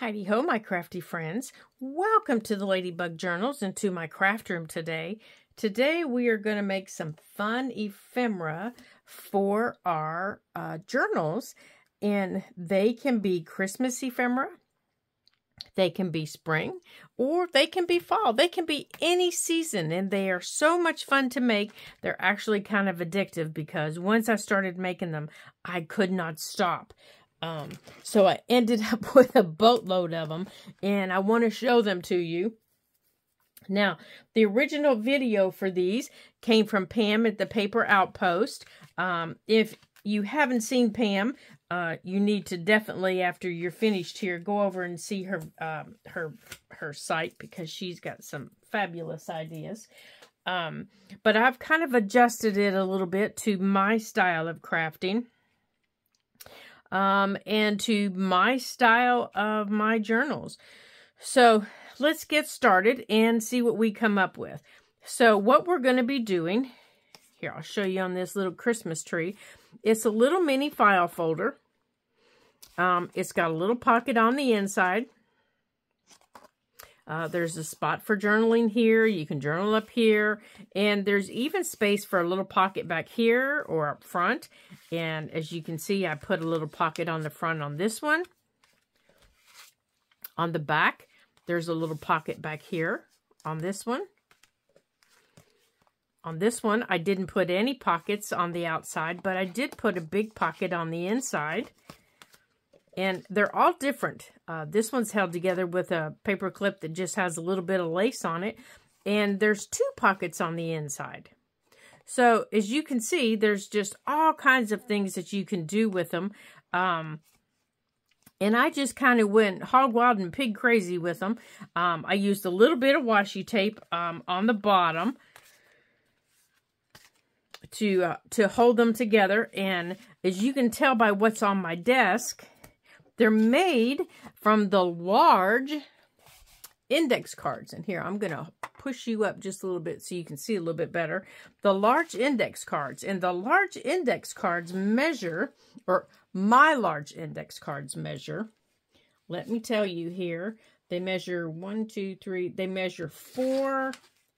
Heidi ho, my crafty friends. Welcome to the Ladybug Journals and to my craft room today. Today we are going to make some fun ephemera for our uh, journals. And they can be Christmas ephemera, they can be spring, or they can be fall. They can be any season, and they are so much fun to make. They're actually kind of addictive because once I started making them, I could not stop. Um, so I ended up with a boatload of them, and I want to show them to you. Now, the original video for these came from Pam at the Paper Outpost. Um, if you haven't seen Pam, uh, you need to definitely, after you're finished here, go over and see her um, her her site because she's got some fabulous ideas. Um, but I've kind of adjusted it a little bit to my style of crafting um, and to my style of my journals. So let's get started and see what we come up with. So what we're going to be doing, here I'll show you on this little Christmas tree. It's a little mini file folder. Um, it's got a little pocket on the inside. Uh, there's a spot for journaling here. You can journal up here. And there's even space for a little pocket back here or up front. And as you can see, I put a little pocket on the front on this one. On the back, there's a little pocket back here on this one. On this one, I didn't put any pockets on the outside, but I did put a big pocket on the inside. And they're all different. Uh, this one's held together with a paper clip that just has a little bit of lace on it. And there's two pockets on the inside. So as you can see, there's just all kinds of things that you can do with them. Um, and I just kind of went hog wild and pig crazy with them. Um, I used a little bit of washi tape um, on the bottom to uh, to hold them together. And as you can tell by what's on my desk, they're made from the large index cards. And here, I'm going to push you up just a little bit so you can see a little bit better. The large index cards. And the large index cards measure, or my large index cards measure, let me tell you here, they measure one, two, three, they measure four,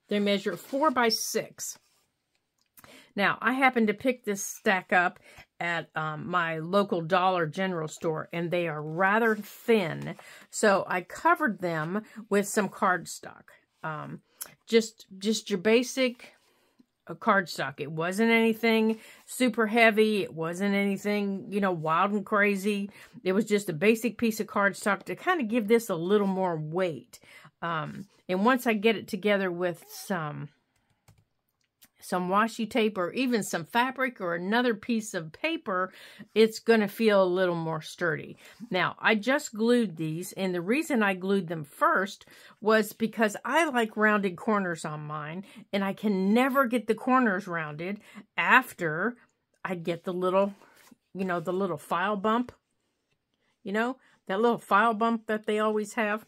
they measure four by six. Now, I happened to pick this stack up at um, my local Dollar General store, and they are rather thin. So I covered them with some cardstock. Um, just, just your basic uh, cardstock. It wasn't anything super heavy. It wasn't anything, you know, wild and crazy. It was just a basic piece of cardstock to kind of give this a little more weight. Um, and once I get it together with some some washi tape or even some fabric or another piece of paper, it's going to feel a little more sturdy. Now, I just glued these, and the reason I glued them first was because I like rounded corners on mine, and I can never get the corners rounded after I get the little, you know, the little file bump, you know, that little file bump that they always have.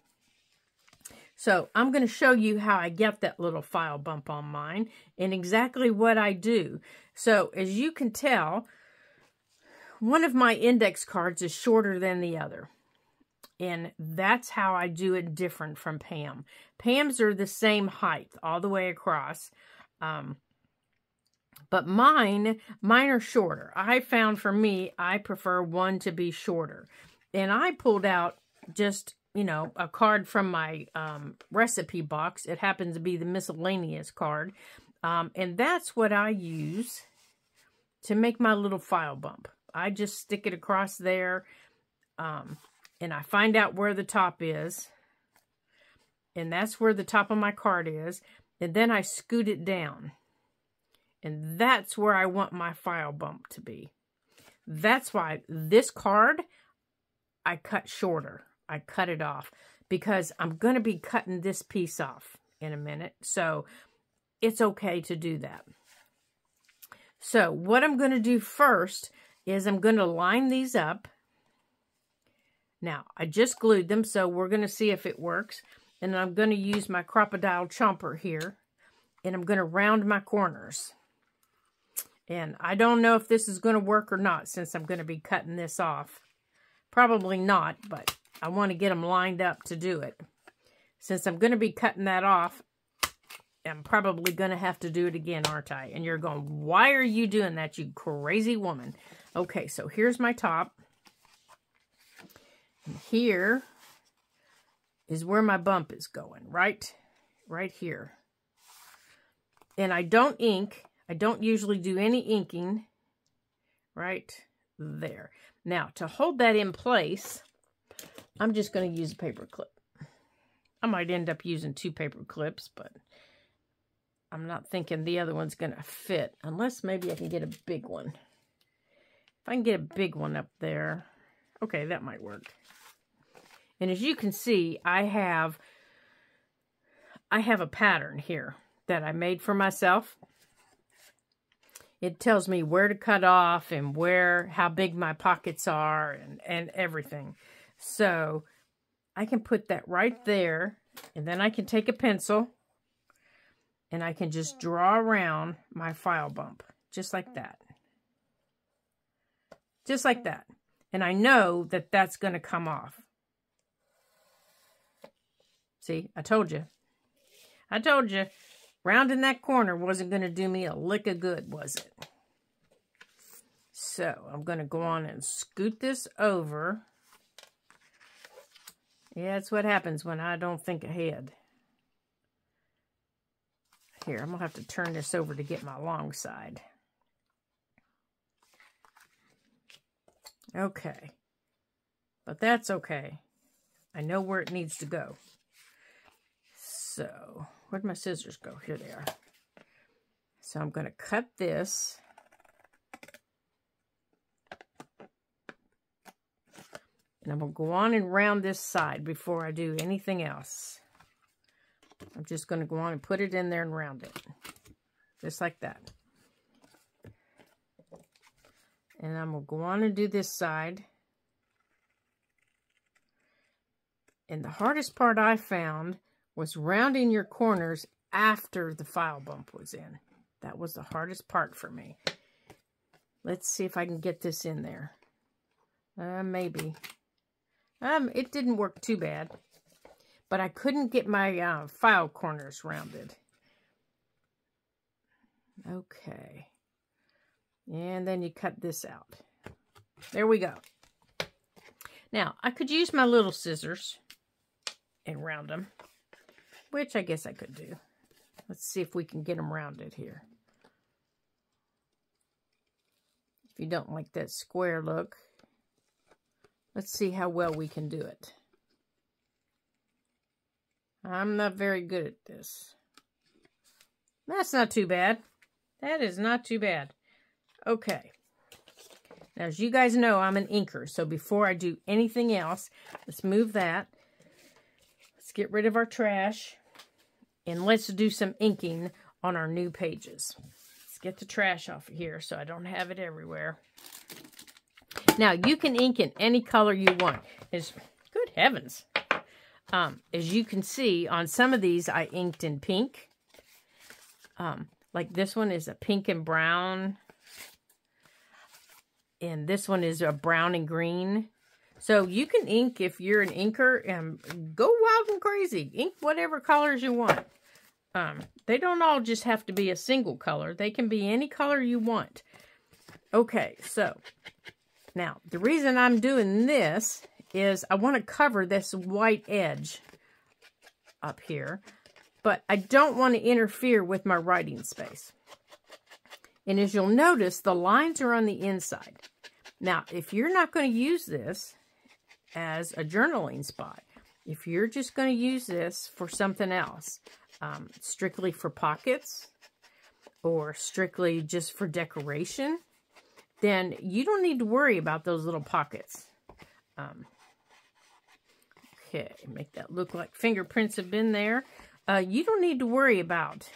So I'm going to show you how I get that little file bump on mine and exactly what I do. So as you can tell, one of my index cards is shorter than the other. And that's how I do it different from Pam. Pam's are the same height all the way across. Um, but mine, mine are shorter. I found for me, I prefer one to be shorter. And I pulled out just you know, a card from my um, recipe box. It happens to be the miscellaneous card. Um, and that's what I use to make my little file bump. I just stick it across there um, and I find out where the top is. And that's where the top of my card is. And then I scoot it down. And that's where I want my file bump to be. That's why this card I cut shorter. I cut it off because I'm going to be cutting this piece off in a minute. So it's okay to do that. So what I'm going to do first is I'm going to line these up. Now, I just glued them, so we're going to see if it works. And I'm going to use my Crop-A-Dile chomper here. And I'm going to round my corners. And I don't know if this is going to work or not since I'm going to be cutting this off. Probably not, but I want to get them lined up to do it. Since I'm going to be cutting that off, I'm probably going to have to do it again, aren't I? And you're going, why are you doing that, you crazy woman? Okay, so here's my top. And here is where my bump is going, right? Right here. And I don't ink. I don't usually do any inking right there. Now, to hold that in place, I'm just going to use a paper clip. I might end up using two paper clips, but I'm not thinking the other one's going to fit, unless maybe I can get a big one. If I can get a big one up there, okay, that might work. And as you can see, I have, I have a pattern here that I made for myself. It tells me where to cut off and where, how big my pockets are and, and everything. So I can put that right there and then I can take a pencil and I can just draw around my file bump just like that. Just like that. And I know that that's going to come off. See, I told you. I told you. Rounding that corner wasn't going to do me a lick of good, was it? So, I'm going to go on and scoot this over. Yeah, that's what happens when I don't think ahead. Here, I'm going to have to turn this over to get my long side. Okay. But that's okay. I know where it needs to go. So, Where'd my scissors go? Here they are. So I'm going to cut this. And I'm going to go on and round this side before I do anything else. I'm just going to go on and put it in there and round it. Just like that. And I'm going to go on and do this side. And the hardest part I found was rounding your corners after the file bump was in. That was the hardest part for me. Let's see if I can get this in there. Uh, maybe. Um, it didn't work too bad. But I couldn't get my uh, file corners rounded. Okay. And then you cut this out. There we go. Now, I could use my little scissors and round them which I guess I could do. Let's see if we can get them rounded here. If you don't like that square look, let's see how well we can do it. I'm not very good at this. That's not too bad. That is not too bad. Okay. Now, as you guys know, I'm an inker. So before I do anything else, let's move that. Let's get rid of our trash. And let's do some inking on our new pages. Let's get the trash off of here so I don't have it everywhere. Now, you can ink in any color you want. As, good heavens. Um, as you can see, on some of these, I inked in pink. Um, like this one is a pink and brown. And this one is a brown and green. So you can ink if you're an inker and go wild and crazy. Ink whatever colors you want. Um, they don't all just have to be a single color. They can be any color you want. Okay, so now the reason I'm doing this is I want to cover this white edge up here, but I don't want to interfere with my writing space. And as you'll notice, the lines are on the inside. Now, if you're not going to use this as a journaling spot, if you're just going to use this for something else, um, strictly for pockets or strictly just for decoration, then you don't need to worry about those little pockets. Um, okay, make that look like fingerprints have been there. Uh, you don't need to worry about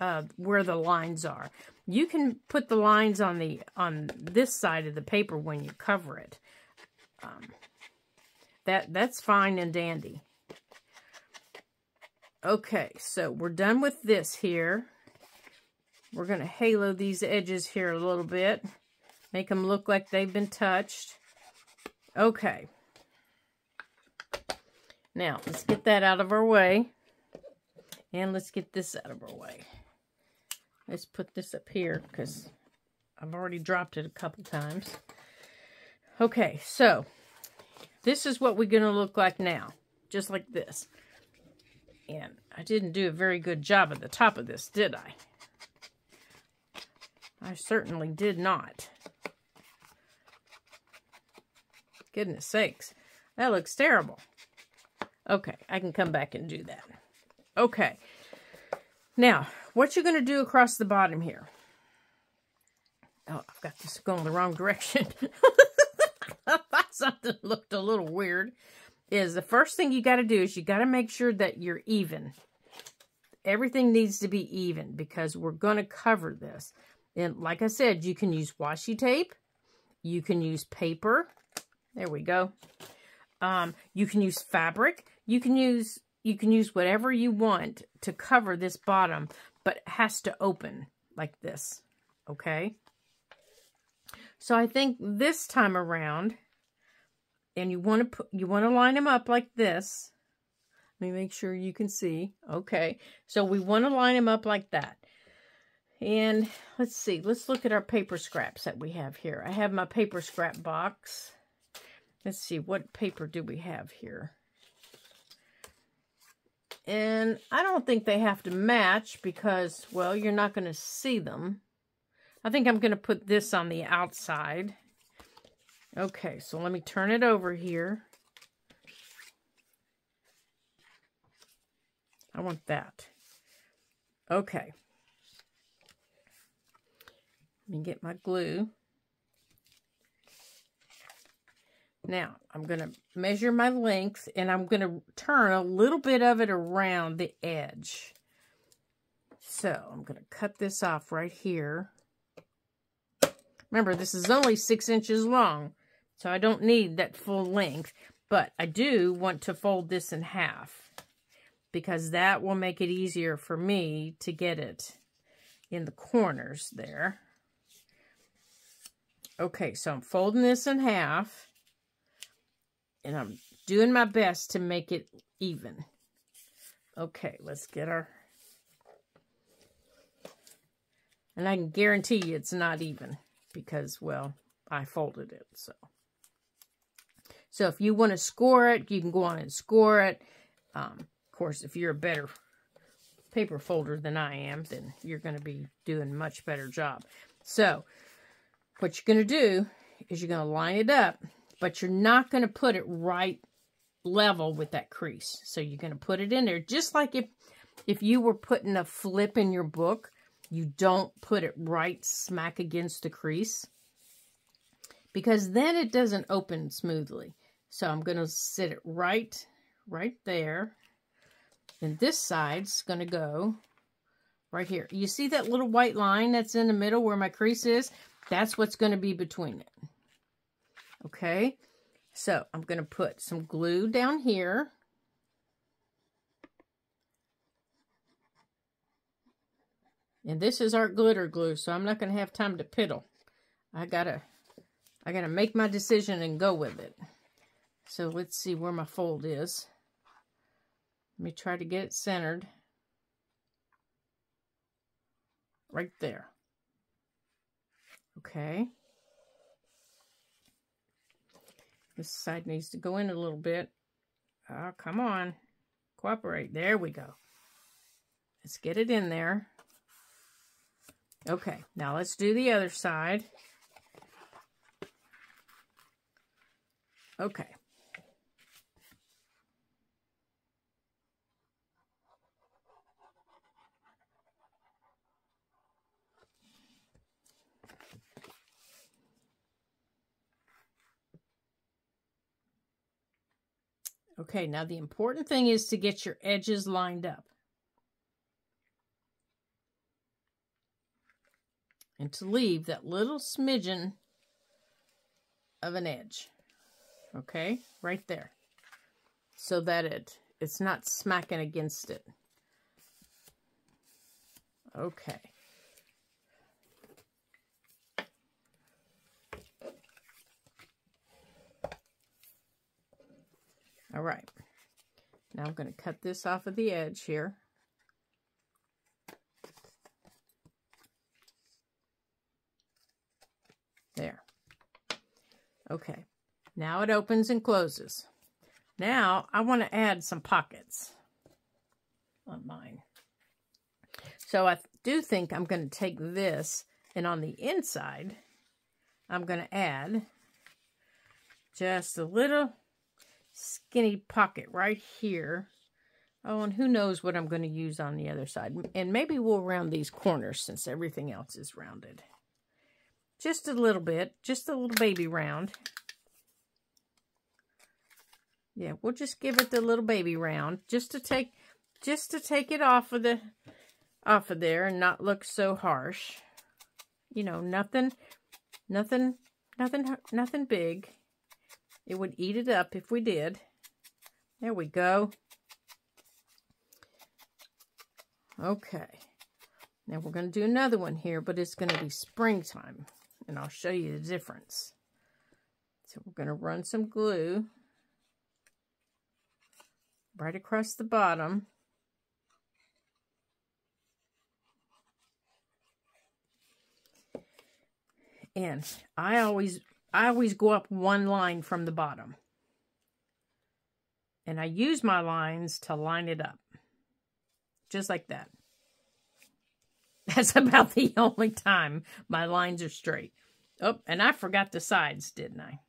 uh, where the lines are. You can put the lines on the on this side of the paper when you cover it. Um, that that's fine and dandy. Okay, so we're done with this here. We're going to halo these edges here a little bit. Make them look like they've been touched. Okay. Now, let's get that out of our way. And let's get this out of our way. Let's put this up here because I've already dropped it a couple times. Okay, so this is what we're going to look like now. Just like this. And I didn't do a very good job at the top of this, did I? I certainly did not. Goodness sakes. That looks terrible. Okay, I can come back and do that. Okay. Now, what you're going to do across the bottom here. Oh, I've got this going the wrong direction. I thought something looked a little weird. Is the first thing you got to do is you got to make sure that you're even. Everything needs to be even because we're going to cover this. And like I said, you can use washi tape. You can use paper. There we go. Um, you can use fabric. You can use you can use whatever you want to cover this bottom, but it has to open like this. Okay? So I think this time around, and you want to put you want to line them up like this. Let me make sure you can see. Okay. So we want to line them up like that. And let's see. Let's look at our paper scraps that we have here. I have my paper scrap box. Let's see, what paper do we have here? And I don't think they have to match because, well, you're not going to see them. I think I'm going to put this on the outside. Okay, so let me turn it over here. I want that. Okay. Let me get my glue. Now, I'm going to measure my length, and I'm going to turn a little bit of it around the edge. So, I'm going to cut this off right here. Remember, this is only six inches long, so I don't need that full length. But I do want to fold this in half because that will make it easier for me to get it in the corners there. Okay, so I'm folding this in half and I'm doing my best to make it even. Okay, let's get our... And I can guarantee you it's not even because, well, I folded it, so. So if you want to score it, you can go on and score it. Um, of course, if you're a better paper folder than I am, then you're going to be doing much better job. So, what you're going to do is you're going to line it up but you're not going to put it right level with that crease. So you're going to put it in there just like if if you were putting a flip in your book, you don't put it right smack against the crease because then it doesn't open smoothly. So I'm going to sit it right right there. And this side's going to go right here. You see that little white line that's in the middle where my crease is? That's what's going to be between it. Okay, so I'm going to put some glue down here. And this is our glitter glue, so I'm not going to have time to piddle. I gotta, I gotta make my decision and go with it. So let's see where my fold is. Let me try to get it centered. Right there. Okay. This side needs to go in a little bit. Oh, come on. Cooperate. There we go. Let's get it in there. Okay, now let's do the other side. Okay. Okay, now the important thing is to get your edges lined up. And to leave that little smidgen of an edge. Okay, right there. So that it it's not smacking against it. Okay. All right. Now I'm going to cut this off of the edge here. There. Okay. Now it opens and closes. Now I want to add some pockets on mine. So I do think I'm going to take this and on the inside, I'm going to add just a little skinny pocket right here. Oh, and who knows what I'm going to use on the other side. And maybe we'll round these corners since everything else is rounded. Just a little bit. Just a little baby round. Yeah, we'll just give it the little baby round just to take just to take it off of the off of there and not look so harsh. You know, nothing nothing nothing nothing big. It would eat it up if we did. There we go. Okay. Now we're going to do another one here, but it's going to be springtime. And I'll show you the difference. So we're going to run some glue right across the bottom. And I always I always go up one line from the bottom. And I use my lines to line it up. Just like that. That's about the only time my lines are straight. Oh, and I forgot the sides, didn't I?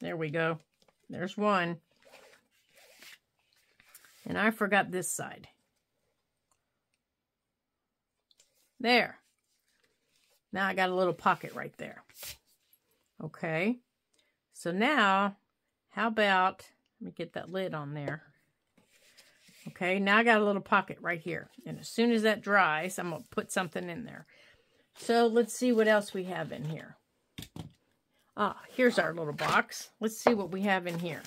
There we go. There's one. And I forgot this side. There. Now I got a little pocket right there. Okay. So now, how about, let me get that lid on there. Okay, now I got a little pocket right here. And as soon as that dries, I'm going to put something in there. So let's see what else we have in here. Ah, here's our little box. Let's see what we have in here.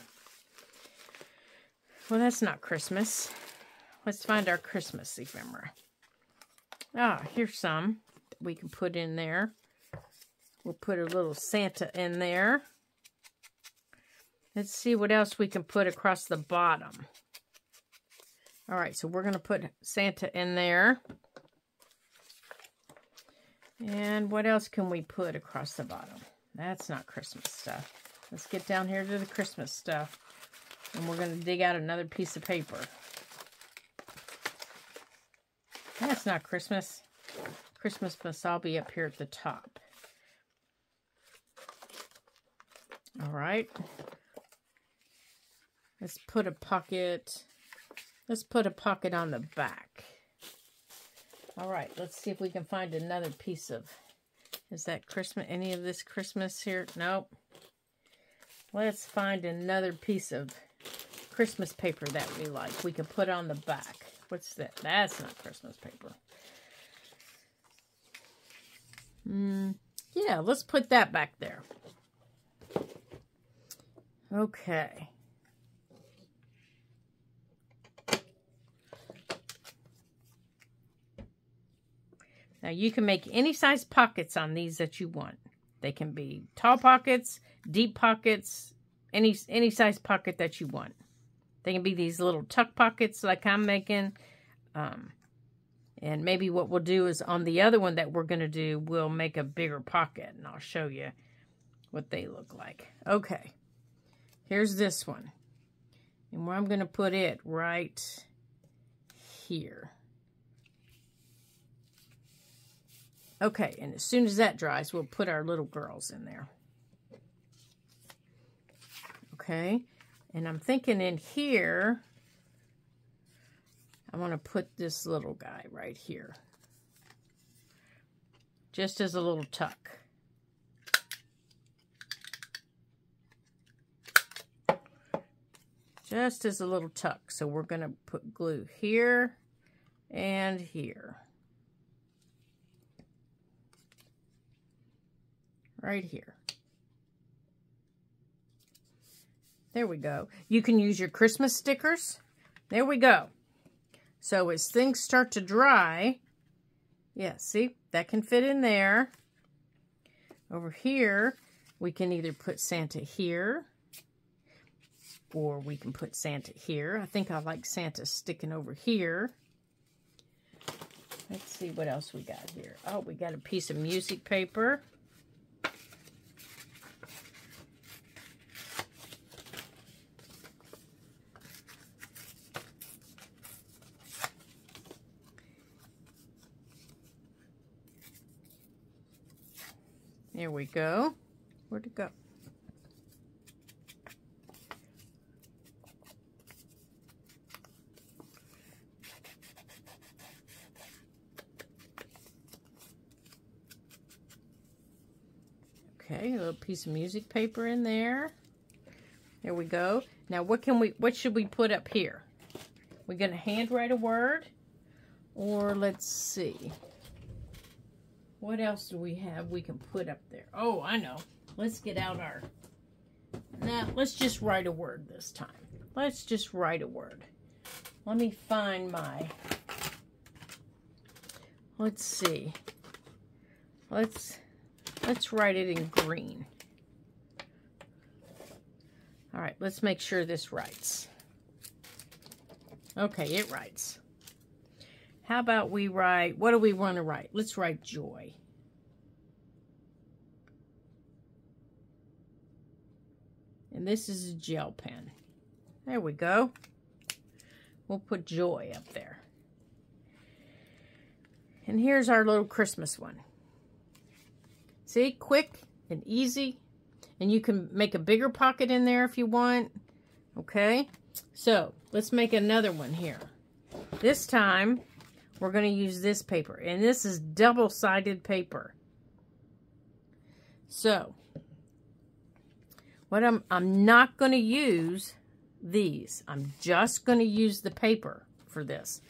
Well, that's not Christmas. Let's find our Christmas ephemera. Ah, here's some that we can put in there. We'll put a little Santa in there. Let's see what else we can put across the bottom. All right, so we're going to put Santa in there. And what else can we put across the bottom? That's not Christmas stuff. Let's get down here to the Christmas stuff. And we're going to dig out another piece of paper. That's not Christmas. Christmas must all be up here at the top. All right. Let's put a pocket. Let's put a pocket on the back. All right, let's see if we can find another piece of, is that Christmas, any of this Christmas here? Nope. Let's find another piece of Christmas paper that we like. We can put on the back. What's that? That's not Christmas paper. Mm, yeah, let's put that back there. Okay. Now you can make any size pockets on these that you want. They can be tall pockets, deep pockets, any any size pocket that you want. They can be these little tuck pockets like I'm making. Um, and maybe what we'll do is on the other one that we're going to do, we'll make a bigger pocket. And I'll show you what they look like. Okay. Here's this one. And where I'm going to put it right here. Okay, and as soon as that dries, we'll put our little girls in there. Okay, and I'm thinking in here, I want to put this little guy right here. Just as a little tuck. Just as a little tuck. So we're going to put glue here and here. Right here. There we go. You can use your Christmas stickers. There we go. So as things start to dry, yeah, see, that can fit in there. Over here, we can either put Santa here, Or we can put Santa here. I think I like Santa sticking over here. Let's see what else we got here. Oh, we got a piece of music paper. There we go. Where'd it go? Okay, a little piece of music paper in there. There we go. Now, what can we? What should we put up here? We're gonna handwrite a word, or let's see. What else do we have we can put up there? Oh, I know. Let's get out our... Now, let's just write a word this time. Let's just write a word. Let me find my... Let's see. Let's let's write it in green. All right, let's make sure this writes. Okay, it writes. How about we write, what do we want to write? Let's write joy. And this is a gel pen. There we go. We'll put joy up there. And here's our little Christmas one. See, quick and easy. And you can make a bigger pocket in there if you want. Okay, so let's make another one here. This time, we're going to use this paper. And this is double-sided paper. So, what I'm, I'm not going to use these. I'm just going to use the paper for this.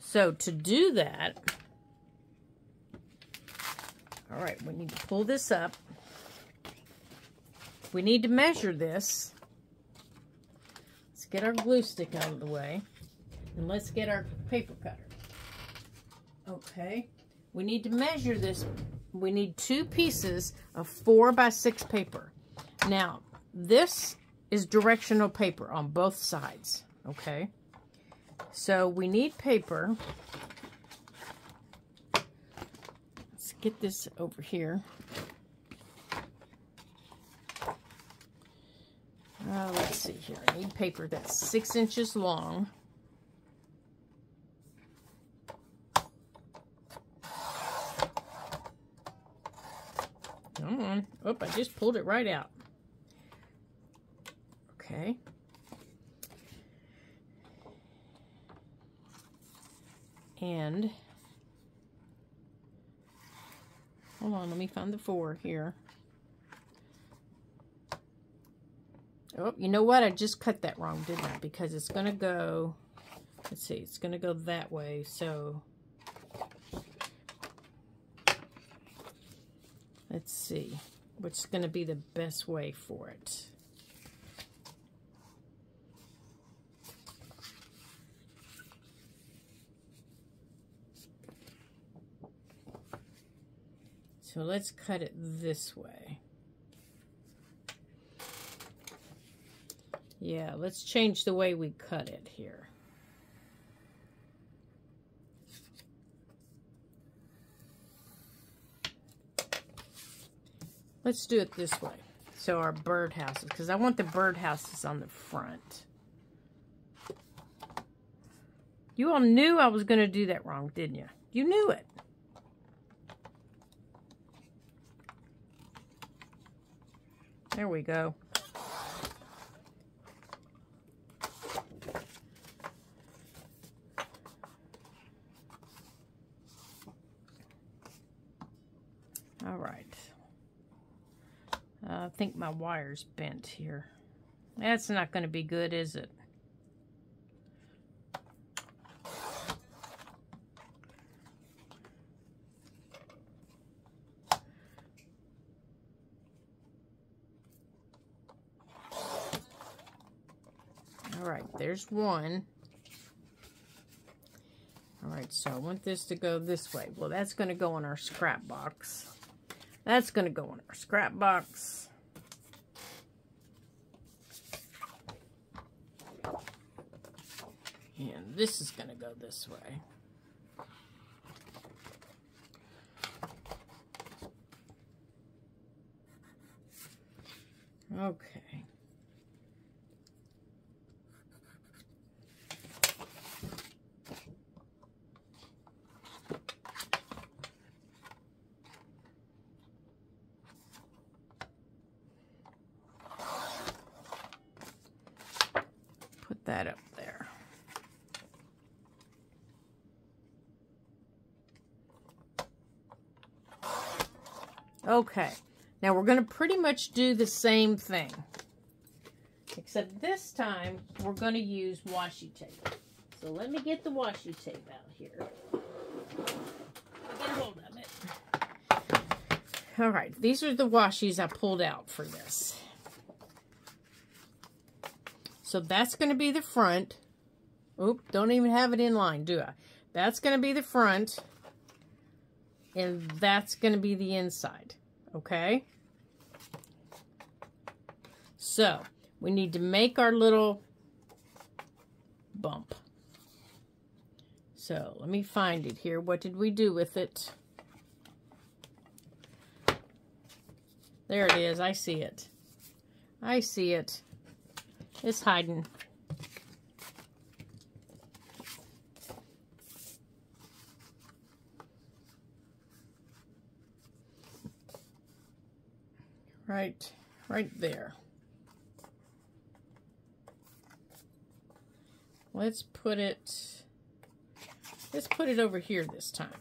So, to do that, all right, we need to pull this up. We need to measure this. Let's get our glue stick out of the way. And let's get our paper cutter. Okay. We need to measure this. We need two pieces of four by six paper. Now, this is directional paper on both sides. Okay. So we need paper. Let's get this over here. Uh, let's see here. I need paper that's six inches long. Come on. Oh, I just pulled it right out. Okay. And, hold on, let me find the four here. Oh, you know what? I just cut that wrong, didn't I? Because it's going to go, let's see, it's going to go that way. So Let's see what's going to be the best way for it. So let's cut it this way. Yeah, let's change the way we cut it here. Let's do it this way. So our birdhouses, because I want the birdhouses on the front. You all knew I was going to do that wrong, didn't you? You knew it. There we go. All right. Uh, I think my wire's bent here. That's not going to be good, is it? All right, there's one. All right, so I want this to go this way. Well, that's going to go in our scrap box. That's going to go in our scrap box. And this is going to go this way. Okay. Put that up there. Okay. Now we're going to pretty much do the same thing. Except this time, we're going to use washi tape. So let me get the washi tape out here. Get hold of it. All right, these are the washies I pulled out for this. So that's going to be the front. Oop, don't even have it in line, do I? That's going to be the front. And that's going to be the inside. Okay? So, we need to make our little bump. So, let me find it here. What did we do with it? There it is. I see it. I see it. It's hiding. Right, right there. Let's put it, let's put it over here this time.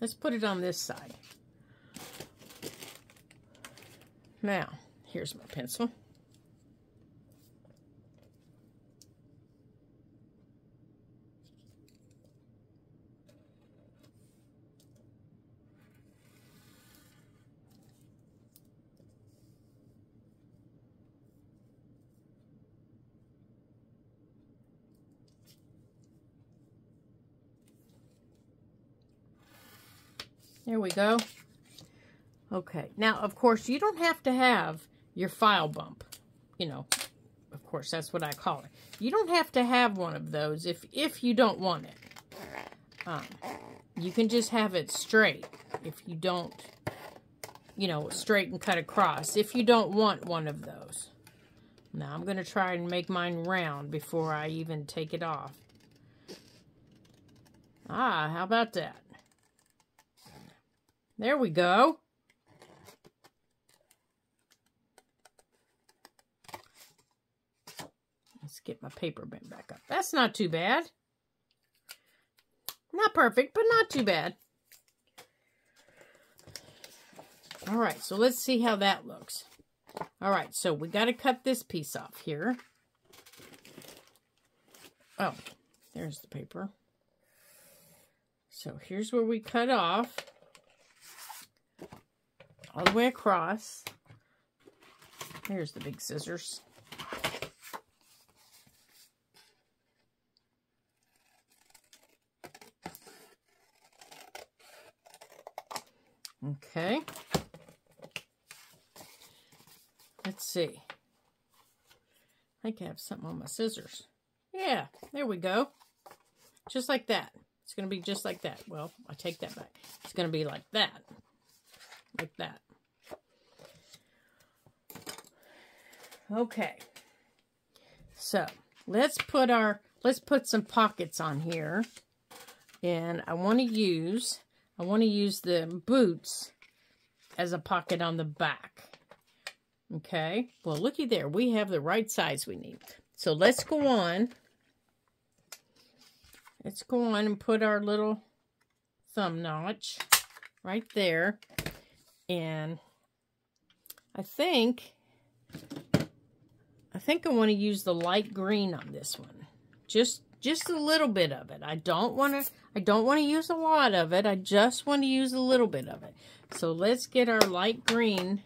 Let's put it on this side. Now, here's my pencil. We go. Okay. Now, of course, you don't have to have your file bump. You know, of course, that's what I call it. You don't have to have one of those if, if you don't want it. Um, you can just have it straight if you don't, you know, straight and cut across. If you don't want one of those. Now, I'm going to try and make mine round before I even take it off. Ah, how about that? There we go. Let's get my paper bin back up. That's not too bad. Not perfect, but not too bad. All right, so let's see how that looks. All right, so we got to cut this piece off here. Oh, there's the paper. So here's where we cut off all the way across. Here's the big scissors. Okay. Let's see. I think I have something on my scissors. Yeah, there we go. Just like that. It's going to be just like that. Well, I take that back. It's going to be like that like that. Okay. So, let's put our, let's put some pockets on here. And I want to use, I want to use the boots as a pocket on the back. Okay. Well, looky there. We have the right size we need. So, let's go on. Let's go on and put our little thumb notch right there. And I think, I think I want to use the light green on this one. Just, just a little bit of it. I don't want to, I don't want to use a lot of it. I just want to use a little bit of it. So let's get our light green.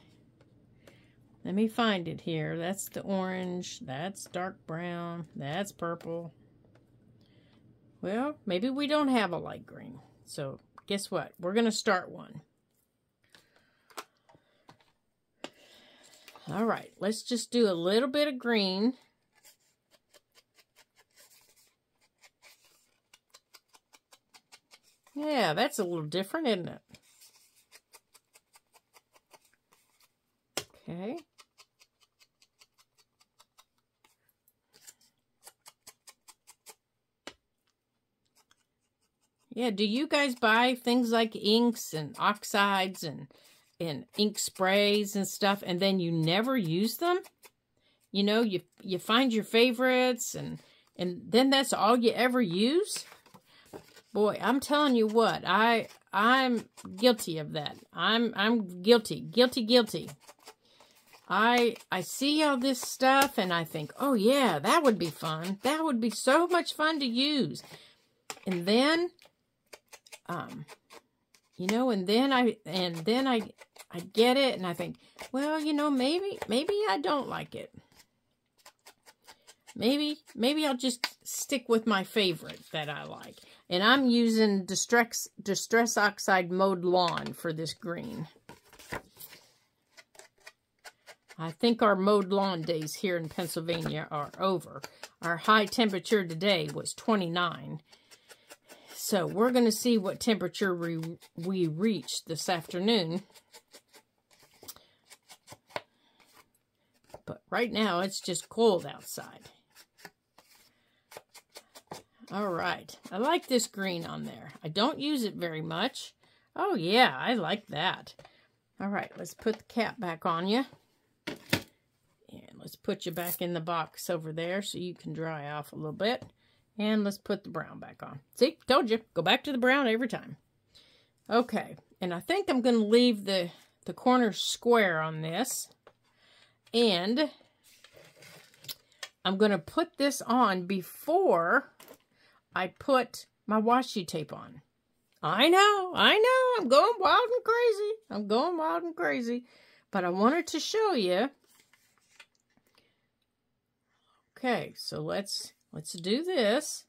Let me find it here. That's the orange. That's dark brown. That's purple. Well, maybe we don't have a light green. So guess what? We're going to start one. All right, let's just do a little bit of green. Yeah, that's a little different, isn't it? Okay. Yeah, do you guys buy things like inks and oxides and and ink sprays and stuff and then you never use them? You know, you you find your favorites and and then that's all you ever use? Boy, I'm telling you what, I I'm guilty of that. I'm I'm guilty. Guilty, guilty. I I see all this stuff and I think, "Oh yeah, that would be fun. That would be so much fun to use." And then um, you know, and then I, and then I, I get it and I think, well, you know, maybe, maybe I don't like it. Maybe, maybe I'll just stick with my favorite that I like. And I'm using Distress, Distress Oxide Mowed Lawn for this green. I think our mowed lawn days here in Pennsylvania are over. Our high temperature today was 29. So we're going to see what temperature we, we reach this afternoon. But right now, it's just cold outside. All right. I like this green on there. I don't use it very much. Oh, yeah, I like that. All right, let's put the cap back on you. And let's put you back in the box over there so you can dry off a little bit. And let's put the brown back on. See, told you. Go back to the brown every time. Okay, and I think I'm going to leave the, the corner square on this. And I'm going to put this on before I put my washi tape on. I know, I know, I'm going wild and crazy. I'm going wild and crazy. But I wanted to show you. Okay, so let's Let's do this.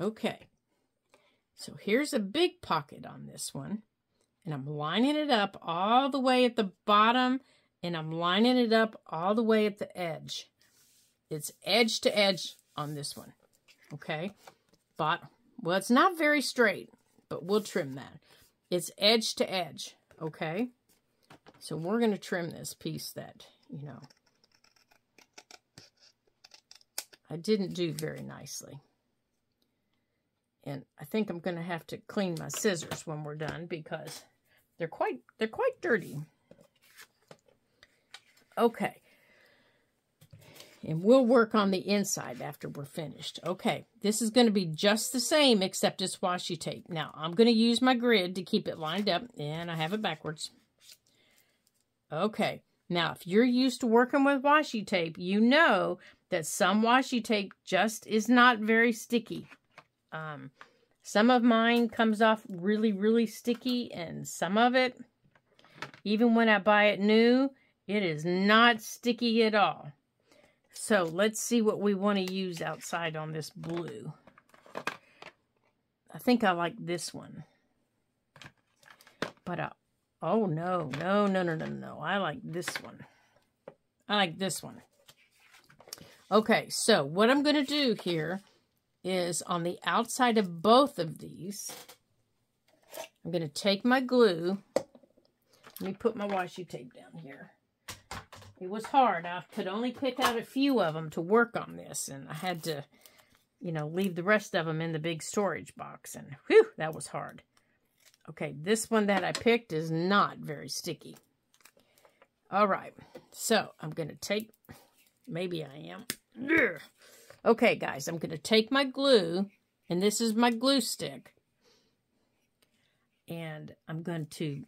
Okay, so here's a big pocket on this one. And I'm lining it up all the way at the bottom. And I'm lining it up all the way at the edge. It's edge to edge on this one. Okay, but, well, it's not very straight, but we'll trim that. It's edge to edge okay? So we're going to trim this piece that, you know, I didn't do very nicely. And I think I'm going to have to clean my scissors when we're done because they're quite, they're quite dirty. Okay. And we'll work on the inside after we're finished. Okay, this is going to be just the same except it's washi tape. Now, I'm going to use my grid to keep it lined up, and I have it backwards. Okay, now if you're used to working with washi tape, you know that some washi tape just is not very sticky. Um, some of mine comes off really, really sticky, and some of it, even when I buy it new, it is not sticky at all. So let's see what we want to use outside on this blue. I think I like this one. But, uh, oh no, no, no, no, no, no. I like this one. I like this one. Okay, so what I'm going to do here is on the outside of both of these, I'm going to take my glue. Let me put my washi tape down here. It was hard. I could only pick out a few of them to work on this, and I had to, you know, leave the rest of them in the big storage box, and whew, that was hard. Okay, this one that I picked is not very sticky. All right, so I'm going to take, maybe I am. Okay, guys, I'm going to take my glue, and this is my glue stick, and I'm going to,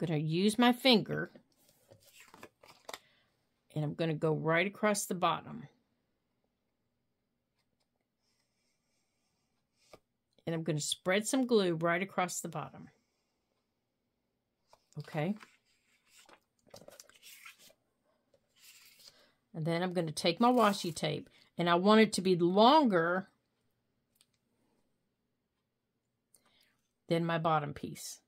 I'm going to use my finger and I'm going to go right across the bottom. And I'm going to spread some glue right across the bottom. Okay. And then I'm going to take my washi tape. And I want it to be longer than my bottom piece.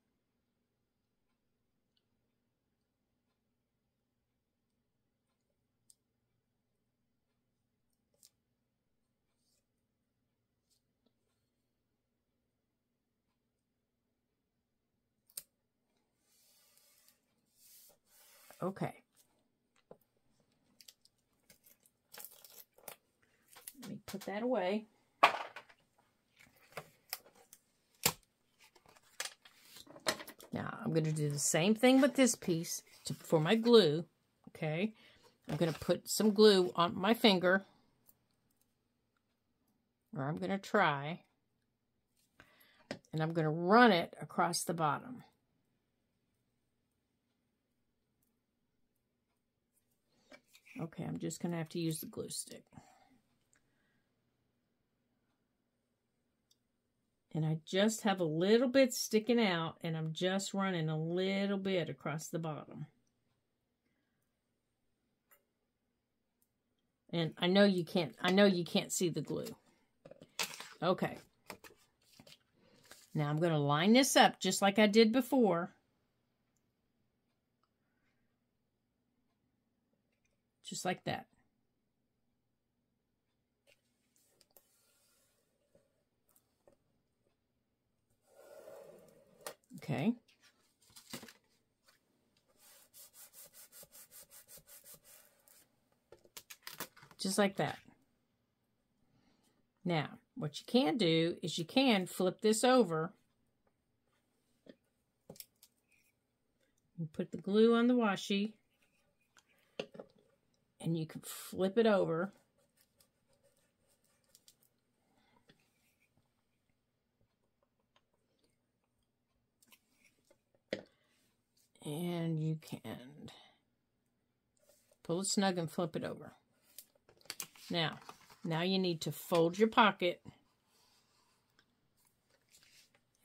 Okay. Let me put that away. Now, I'm going to do the same thing with this piece to, for my glue. Okay. I'm going to put some glue on my finger. Or I'm going to try. And I'm going to run it across the bottom. Okay, I'm just going to have to use the glue stick. And I just have a little bit sticking out and I'm just running a little bit across the bottom. And I know you can't, I know you can't see the glue. Okay. Now I'm going to line this up just like I did before. Just like that. Okay. Just like that. Now, what you can do is you can flip this over. Put the glue on the washi and you can flip it over. And you can pull it snug and flip it over. Now, now you need to fold your pocket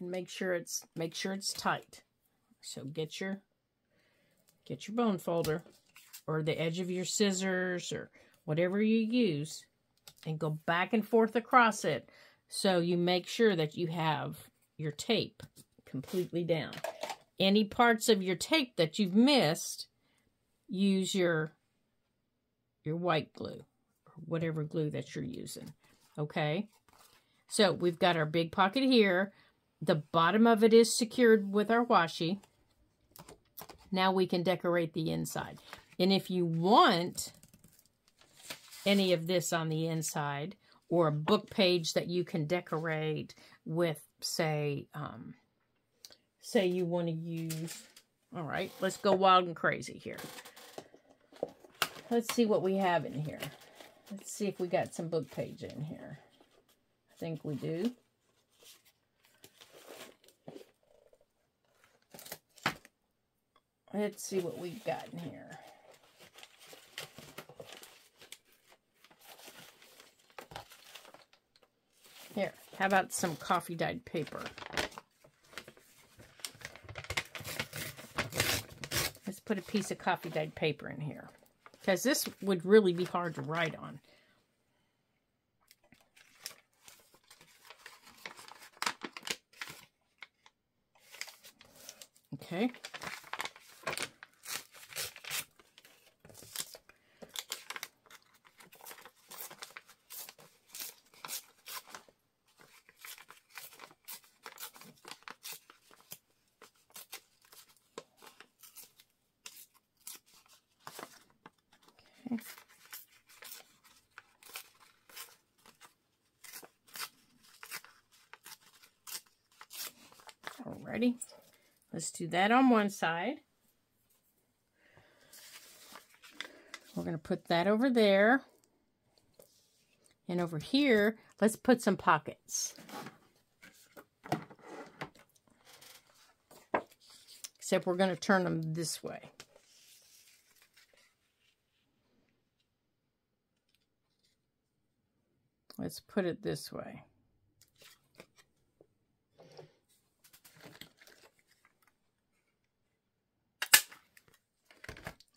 and make sure it's make sure it's tight. So get your get your bone folder or the edge of your scissors or whatever you use and go back and forth across it so you make sure that you have your tape completely down. Any parts of your tape that you've missed, use your your white glue or whatever glue that you're using. Okay? So we've got our big pocket here. The bottom of it is secured with our washi. Now we can decorate the inside. And if you want any of this on the inside or a book page that you can decorate with, say, um, say you want to use, all right, let's go wild and crazy here. Let's see what we have in here. Let's see if we got some book page in here. I think we do. Let's see what we've got in here. Here, how about some coffee dyed paper? Let's put a piece of coffee dyed paper in here. Because this would really be hard to write on. Okay. Alrighty. Let's that on one side. We're going to put that over there. And over here, let's put some pockets. Except we're going to turn them this way. Let's put it this way.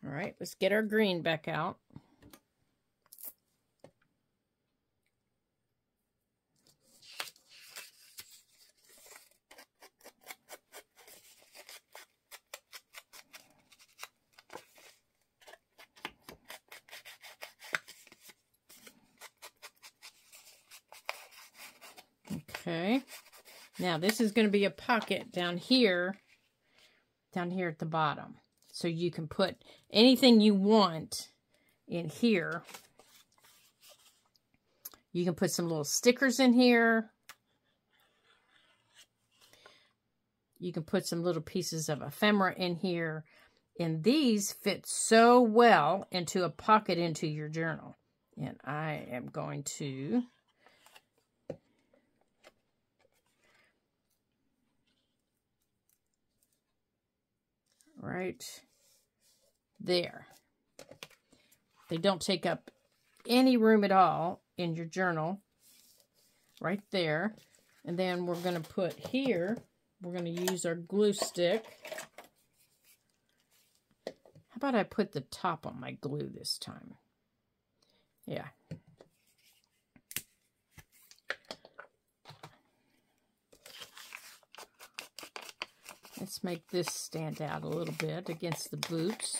All right, let's get our green back out. Okay. Now this is going to be a pocket down here, down here at the bottom. So you can put anything you want in here. You can put some little stickers in here. You can put some little pieces of ephemera in here. And these fit so well into a pocket into your journal. And I am going to right there. They don't take up any room at all in your journal. Right there. And then we're going to put here, we're going to use our glue stick. How about I put the top on my glue this time? Yeah. Let's make this stand out a little bit against the boots.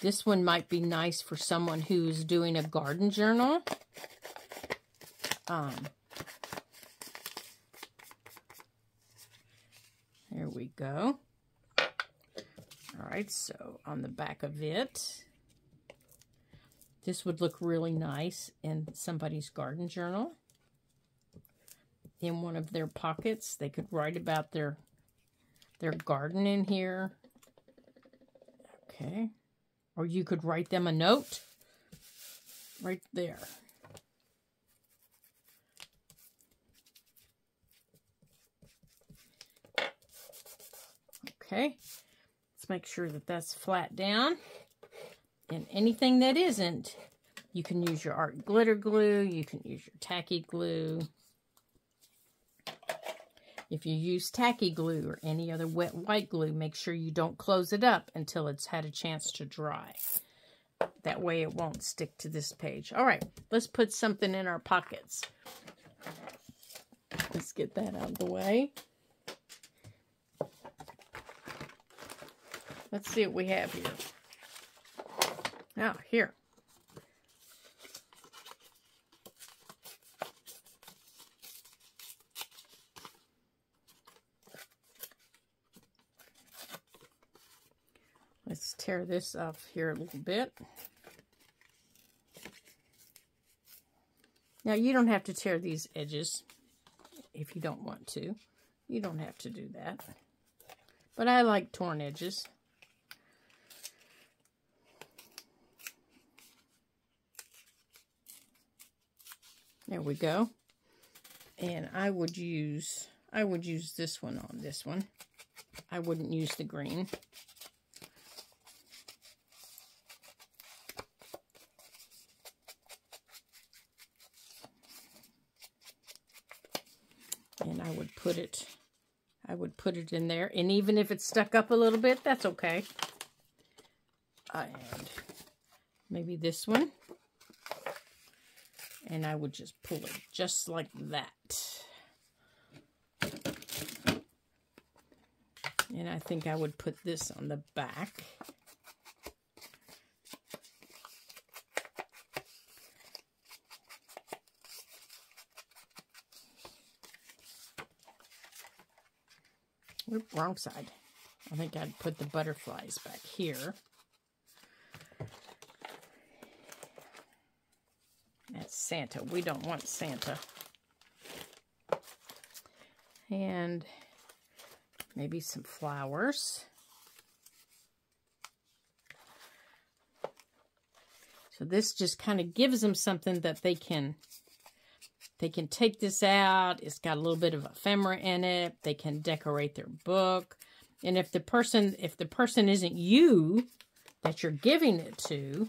This one might be nice for someone who's doing a garden journal. Um, there we go. All right, so on the back of it, this would look really nice in somebody's garden journal. In one of their pockets, they could write about their their garden in here. Okay. Or you could write them a note right there. Okay, let's make sure that that's flat down. And anything that isn't, you can use your art glitter glue, you can use your tacky glue. If you use tacky glue or any other wet white glue, make sure you don't close it up until it's had a chance to dry. That way it won't stick to this page. All right, let's put something in our pockets. Let's get that out of the way. Let's see what we have here. Now, oh, here. Let's tear this off here a little bit. Now, you don't have to tear these edges if you don't want to. You don't have to do that. But I like torn edges. There we go. And I would use, I would use this one on this one. I wouldn't use the green. And I would put it, I would put it in there. And even if it's stuck up a little bit, that's okay. And maybe this one and I would just pull it just like that. And I think I would put this on the back. Oop, wrong side. I think I'd put the butterflies back here. That's Santa. We don't want Santa. And maybe some flowers. So this just kind of gives them something that they can they can take this out. It's got a little bit of ephemera in it. They can decorate their book. And if the person if the person isn't you that you're giving it to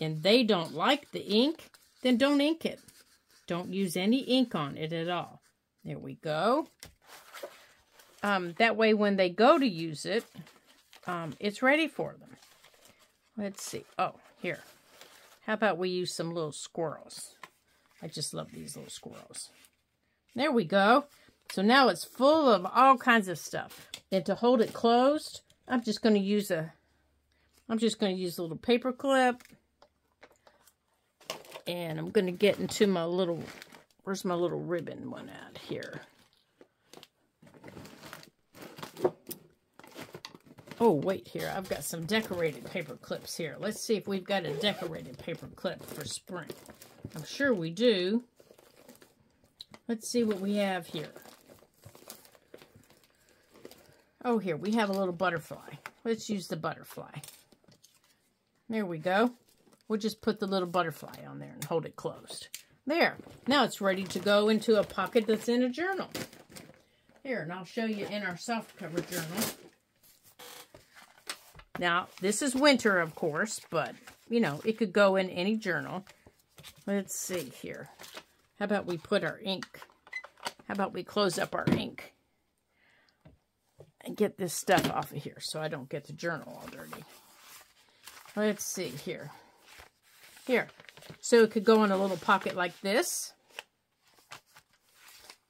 and they don't like the ink, then don't ink it. Don't use any ink on it at all. There we go. Um, that way when they go to use it, um, it's ready for them. Let's see. Oh, here. How about we use some little squirrels? I just love these little squirrels. There we go. So now it's full of all kinds of stuff. And to hold it closed, I'm just going to use a, I'm just going to use a little paper clip And I'm going to get into my little, where's my little ribbon one at here? Oh, wait here. I've got some decorated paper clips here. Let's see if we've got a decorated paper clip for spring. I'm sure we do. Let's see what we have here. Oh, here, we have a little butterfly. Let's use the butterfly. There we go. We'll just put the little butterfly on there and hold it closed. There. Now it's ready to go into a pocket that's in a journal. Here, and I'll show you in our soft cover journal. Now, this is winter, of course, but, you know, it could go in any journal. Let's see here. How about we put our ink? How about we close up our ink? And get this stuff off of here so I don't get the journal all dirty. Let's see here. Here. So it could go in a little pocket like this.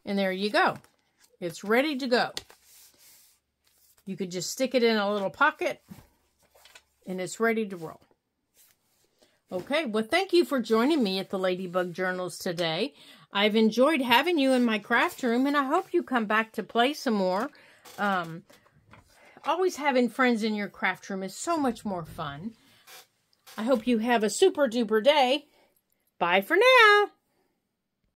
And there you go. It's ready to go. You could just stick it in a little pocket and it's ready to roll. Okay, well, thank you for joining me at the Ladybug Journals today. I've enjoyed having you in my craft room, and I hope you come back to play some more. Um, always having friends in your craft room is so much more fun. I hope you have a super duper day. Bye for now.